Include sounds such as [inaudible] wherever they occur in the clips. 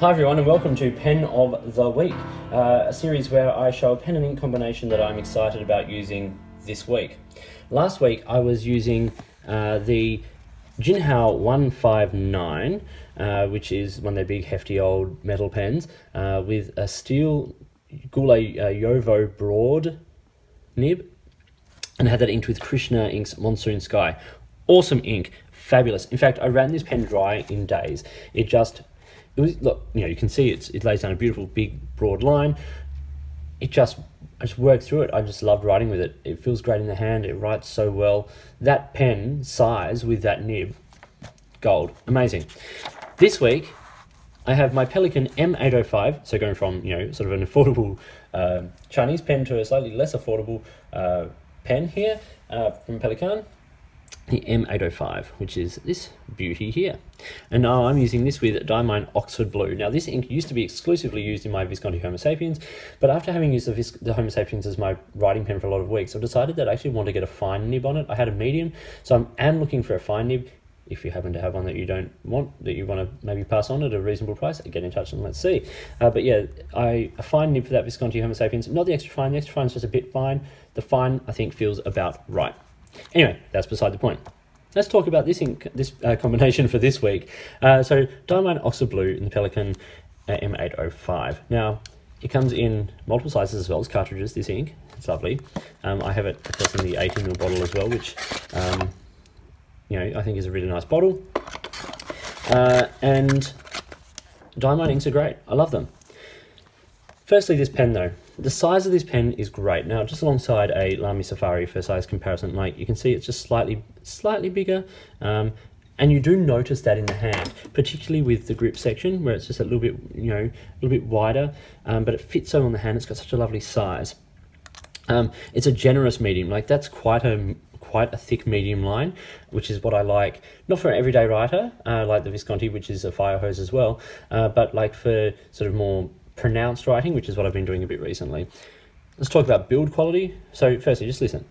Hi everyone and welcome to Pen of the Week, uh, a series where I show a pen and ink combination that I'm excited about using this week. Last week I was using uh, the Jinhao 159, uh, which is one of their big hefty old metal pens, uh, with a steel Goulet uh, Jowo broad nib, and had that inked with Krishna Inks Monsoon Sky. Awesome ink, fabulous. In fact, I ran this pen dry in days. It just it was look, you know, you can see it's it lays down a beautiful big broad line. It just I just worked through it. I just loved writing with it. It feels great in the hand. It writes so well. That pen size with that nib, gold, amazing. This week, I have my Pelikan M805. So going from you know sort of an affordable uh, Chinese pen to a slightly less affordable uh, pen here uh, from Pelikan the M805, which is this beauty here. And now I'm using this with Diamine Oxford Blue. Now this ink used to be exclusively used in my Visconti Homo Sapiens, but after having used the, the Homo Sapiens as my writing pen for a lot of weeks, I've decided that I actually want to get a fine nib on it. I had a medium, so I am looking for a fine nib. If you happen to have one that you don't want, that you want to maybe pass on at a reasonable price, get in touch and let's see. Uh, but yeah, I a fine nib for that Visconti Homo Sapiens. Not the extra fine, the extra fine is just a bit fine. The fine, I think, feels about right. Anyway, that's beside the point. Let's talk about this this uh, combination for this week. Uh, so Diamine Oxford Blue in the Pelikan uh, M805. Now, it comes in multiple sizes as well as cartridges, this ink. It's lovely. Um, I have it, of course, in the 18ml bottle as well, which, um, you know, I think is a really nice bottle. Uh, and Diamine inks are great. I love them. Firstly, this pen though. The size of this pen is great. Now, just alongside a Lamy Safari for size comparison, like you can see it's just slightly, slightly bigger. Um, and you do notice that in the hand, particularly with the grip section where it's just a little bit, you know, a little bit wider, um, but it fits so on the hand. It's got such a lovely size. Um, it's a generous medium, like that's quite a quite a thick medium line, which is what I like. Not for an everyday writer, uh, like the Visconti, which is a fire hose as well, uh, but like for sort of more pronounced writing, which is what I've been doing a bit recently. Let's talk about build quality. So firstly, just listen.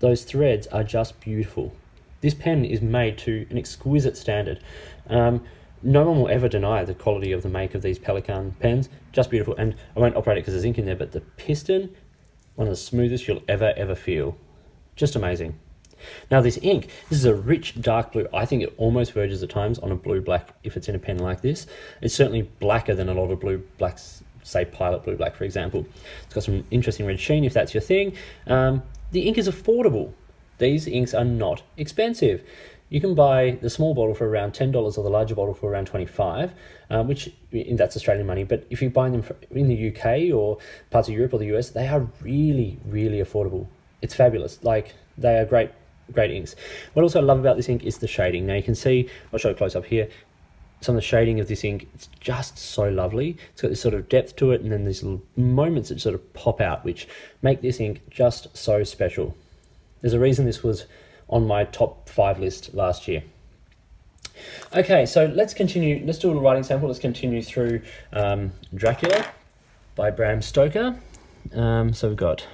Those threads are just beautiful. This pen is made to an exquisite standard. Um, no one will ever deny the quality of the make of these Pelikan pens. Just beautiful. And I won't operate it because there's ink in there, but the piston, one of the smoothest you'll ever, ever feel. Just amazing. Now this ink, this is a rich dark blue. I think it almost verges at times on a blue-black if it's in a pen like this. It's certainly blacker than a lot of blue blacks, say Pilot Blue Black, for example. It's got some interesting red sheen if that's your thing. Um, the ink is affordable. These inks are not expensive. You can buy the small bottle for around $10 or the larger bottle for around 25 um, which that's Australian money. But if you buy them in the UK or parts of Europe or the US, they are really, really affordable. It's fabulous. Like, they are great great inks. What also I love about this ink is the shading. Now you can see, I'll show it close up here, some of the shading of this ink, it's just so lovely. It's got this sort of depth to it and then these little moments that sort of pop out which make this ink just so special. There's a reason this was on my top five list last year. Okay, so let's continue, let's do a writing sample. Let's continue through um, Dracula by Bram Stoker. Um, so we've got,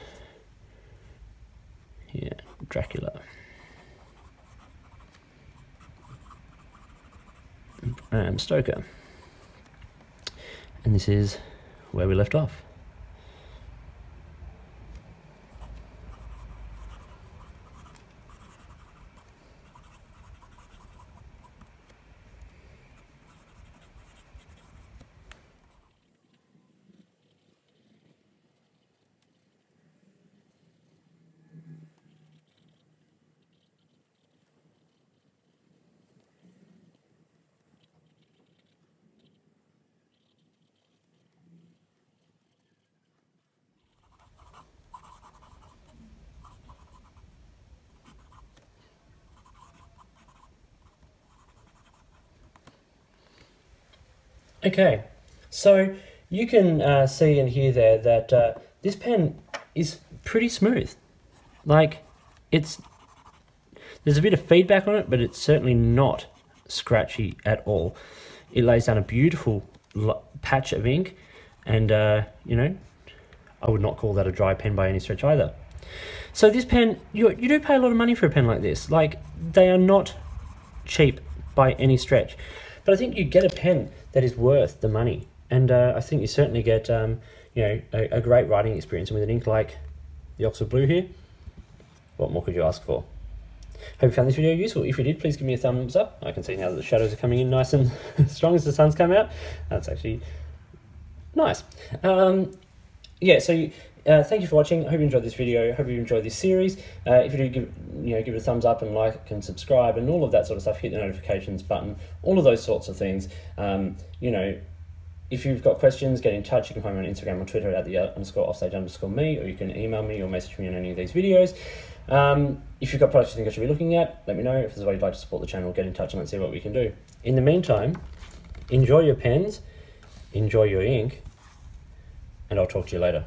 yeah, Dracula. um, Stoker. And this is where we left off. Okay, so you can uh, see and hear there that uh, this pen is pretty smooth. Like, it's there's a bit of feedback on it, but it's certainly not scratchy at all. It lays down a beautiful patch of ink, and uh, you know, I would not call that a dry pen by any stretch either. So this pen, you, you do pay a lot of money for a pen like this. Like, they are not cheap by any stretch. But I think you get a pen that is worth the money, and uh, I think you certainly get um, you know a, a great writing experience. And with an ink like the Oxford Blue here, what more could you ask for? Hope you found this video useful. If you did, please give me a thumbs up. I can see now that the shadows are coming in nice and [laughs] strong as the sun's come out. That's actually nice. Um, yeah, so you, uh, thank you for watching. I hope you enjoyed this video. I hope you enjoyed this series. Uh, if you do, give you know give it a thumbs up and like and subscribe and all of that sort of stuff. Hit the notifications button. All of those sorts of things. Um, you know, if you've got questions, get in touch. You can find me on Instagram or Twitter at the underscore offstage underscore me, or you can email me or message me on any of these videos. Um, if you've got products you think I should be looking at, let me know. If there's a way you'd like to support the channel, get in touch and let's see what we can do. In the meantime, enjoy your pens, enjoy your ink, and I'll talk to you later.